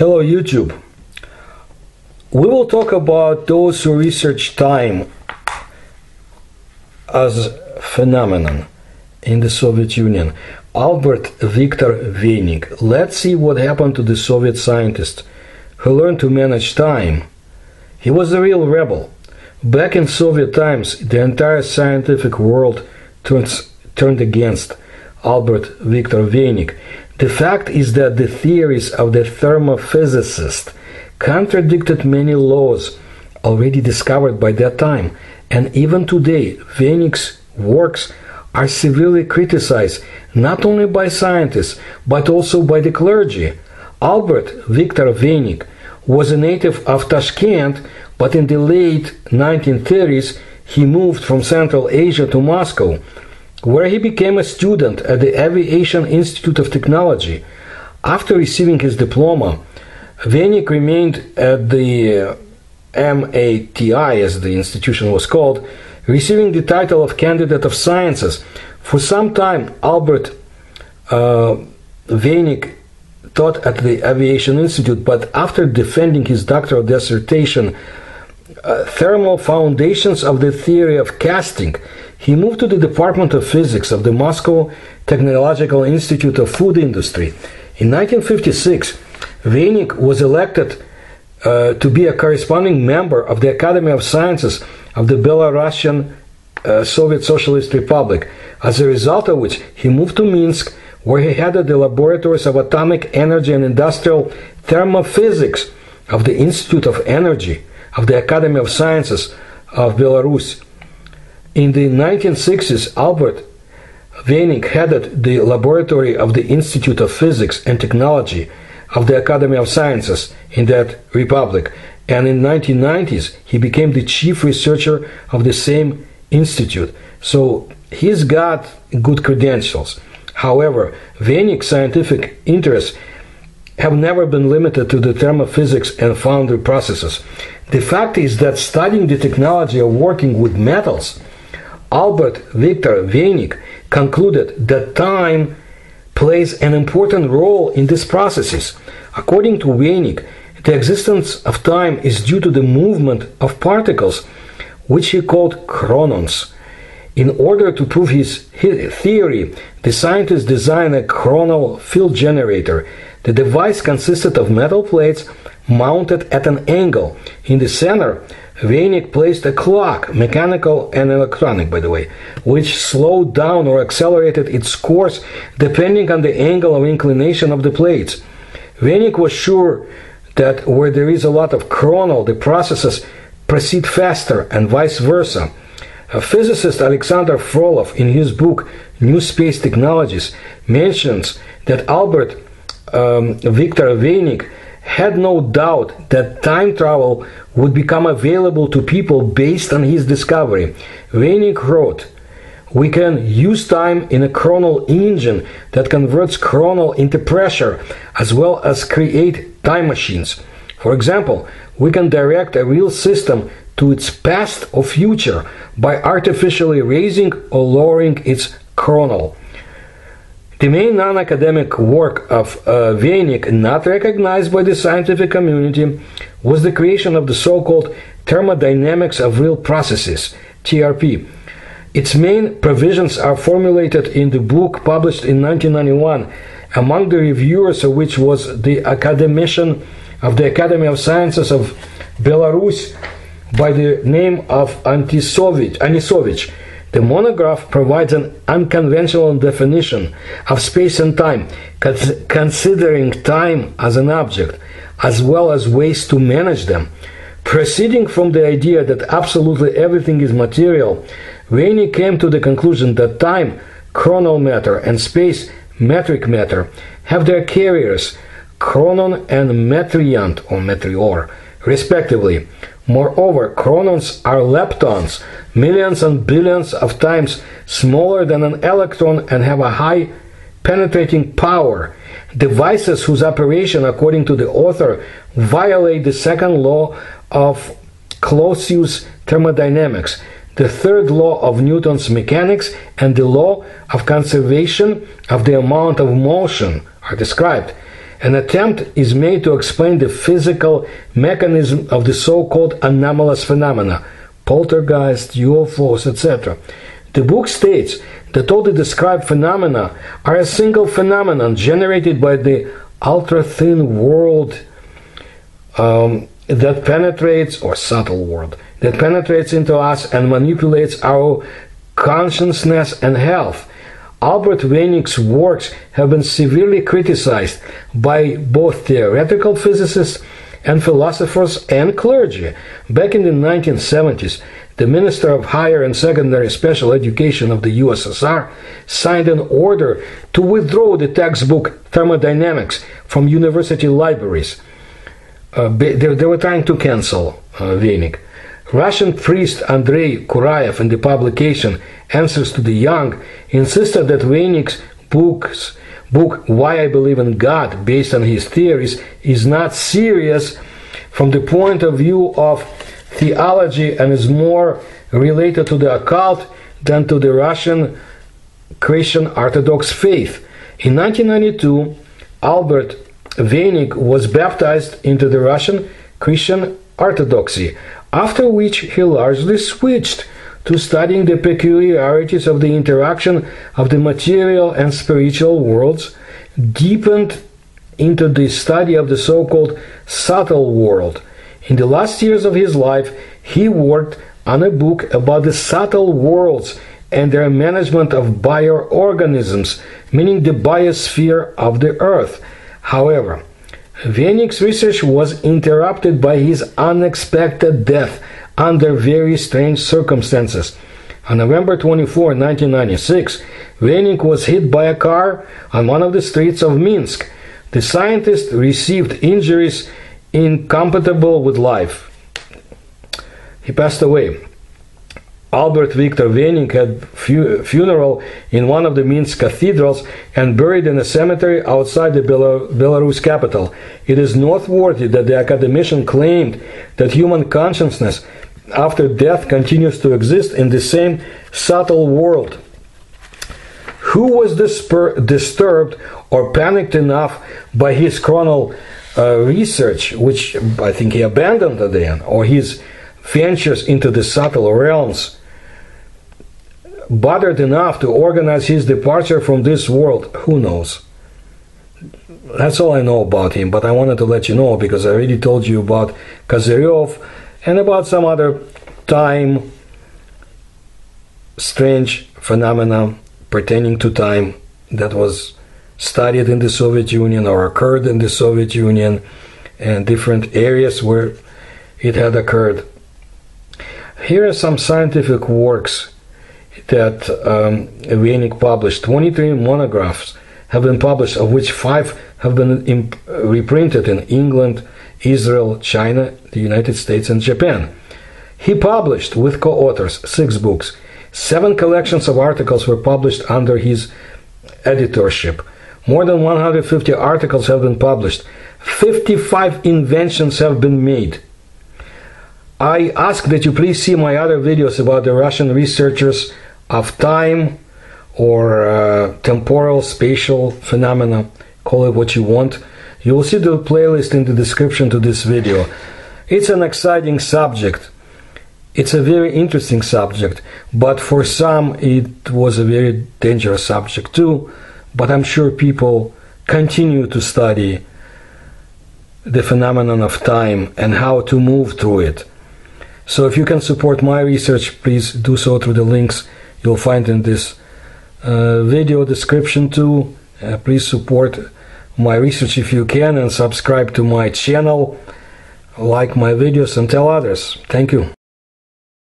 Hello, YouTube. We will talk about those who research time as phenomenon in the Soviet Union. Albert Victor Veinik. Let's see what happened to the Soviet scientist who learned to manage time. He was a real rebel. Back in Soviet times, the entire scientific world turns, turned against Albert Victor Veinik. The fact is that the theories of the thermophysicist contradicted many laws already discovered by that time, and even today, Veinik's works are severely criticized not only by scientists but also by the clergy. Albert Victor Veinik was a native of Tashkent, but in the late 1930s he moved from Central Asia to Moscow where he became a student at the Aviation Institute of Technology. After receiving his diploma, Veinik remained at the uh, MATI, as the institution was called, receiving the title of Candidate of Sciences. For some time, Albert uh, taught at the Aviation Institute, but after defending his doctoral dissertation, uh, Thermal Foundations of the Theory of Casting, he moved to the Department of Physics of the Moscow Technological Institute of Food Industry. In 1956, Veinik was elected uh, to be a corresponding member of the Academy of Sciences of the Belarusian uh, Soviet Socialist Republic, as a result of which he moved to Minsk, where he headed the laboratories of atomic energy and industrial thermophysics of the Institute of Energy of the Academy of Sciences of Belarus. In the 1960s, Albert Veinik headed the laboratory of the Institute of Physics and Technology of the Academy of Sciences in that republic, and in 1990s he became the chief researcher of the same institute. So he's got good credentials. However, Veinik's scientific interests have never been limited to the thermophysics and foundry processes. The fact is that studying the technology of working with metals Albert Victor Veinik concluded that time plays an important role in these processes. According to Veinik, the existence of time is due to the movement of particles, which he called chronons. In order to prove his, his theory, the scientist designed a chronal field generator. The device consisted of metal plates mounted at an angle. In the center, Veinik placed a clock, mechanical and electronic by the way, which slowed down or accelerated its course depending on the angle of inclination of the plates. Veinik was sure that where there is a lot of chronal, the processes proceed faster and vice versa. A physicist Alexander Frolov, in his book New Space Technologies, mentions that Albert um, Victor Veinik had no doubt that time travel would become available to people based on his discovery. Veinik wrote, we can use time in a chronal engine that converts chronal into pressure as well as create time machines. For example, we can direct a real system to its past or future by artificially raising or lowering its chronal. The main non-academic work of uh, not recognized by the scientific community, was the creation of the so-called thermodynamics of real processes, TRP. Its main provisions are formulated in the book published in 1991, among the reviewers of which was the academician of the Academy of Sciences of Belarus by the name of Antisovich, Anisovich, the monograph provides an unconventional definition of space and time, considering time as an object, as well as ways to manage them. Proceeding from the idea that absolutely everything is material, Veinik came to the conclusion that time, chronal matter, and space, metric matter, have their carriers, chronon and metriant or metrior, respectively. Moreover, chronons are leptons, millions and billions of times smaller than an electron and have a high penetrating power. Devices whose operation, according to the author, violate the second law of Clausius thermodynamics, the third law of Newton's mechanics, and the law of conservation of the amount of motion are described. An attempt is made to explain the physical mechanism of the so called anomalous phenomena, poltergeist, UFOs, etc. The book states that all the described phenomena are a single phenomenon generated by the ultra thin world um, that penetrates, or subtle world, that penetrates into us and manipulates our consciousness and health. Albert Veinik's works have been severely criticized by both theoretical physicists and philosophers and clergy. Back in the 1970s, the Minister of Higher and Secondary Special Education of the USSR signed an order to withdraw the textbook Thermodynamics from university libraries. Uh, they, they, were trying to cancel uh, Russian priest Andrei Kurayev in the publication Answers to the Young insisted that Veinik's books, book Why I Believe in God, based on his theories, is not serious from the point of view of theology and is more related to the occult than to the Russian Christian Orthodox faith. In 1992, Albert Veinik was baptized into the Russian Christian Orthodoxy, after which he largely switched to studying the peculiarities of the interaction of the material and spiritual worlds, deepened into the study of the so called subtle world. In the last years of his life, he worked on a book about the subtle worlds and their management of bioorganisms, meaning the biosphere of the earth. However, Veinik's research was interrupted by his unexpected death under very strange circumstances. On November 24, 1996, Veinik was hit by a car on one of the streets of Minsk. The scientist received injuries incompatible with life. He passed away. Albert Victor Veinik had fu- funeral in one of the Minsk cathedrals and buried in a cemetery outside the Bel- Belarus capital. It is noteworthy that the academician claimed that human consciousness after death continues to exist in the same subtle world. Who was disper- disturbed or panicked enough by his chronal uh, research, which I think he abandoned at the end, or his ventures into the subtle realms, bothered enough to organize his departure from this world? Who knows? That's all I know about him, but I wanted to let you know because I already told you about Kozyrev and about some other time strange phenomena pertaining to time that was studied in the Soviet Union or occurred in the Soviet Union and different areas where it had occurred. Here are some scientific works that um, published. 23 monographs have been published, of which five have been imp- reprinted in England, Israel, China, the United States, and Japan. He published, with co authors, six books. Seven collections of articles were published under his editorship. More than 150 articles have been published. 55 inventions have been made. I ask that you please see my other videos about the Russian researchers of time or uh, temporal spatial phenomena. Call it what you want. You will see the playlist in the description to this video. It's an exciting subject. It's a very interesting subject, but for some it was a very dangerous subject too. But I'm sure people continue to study the phenomenon of time and how to move through it. So if you can support my research, please do so through the links you'll find in this uh, video description too. Uh, please support my research if you can and subscribe to my channel, like my videos and tell others. Thank you.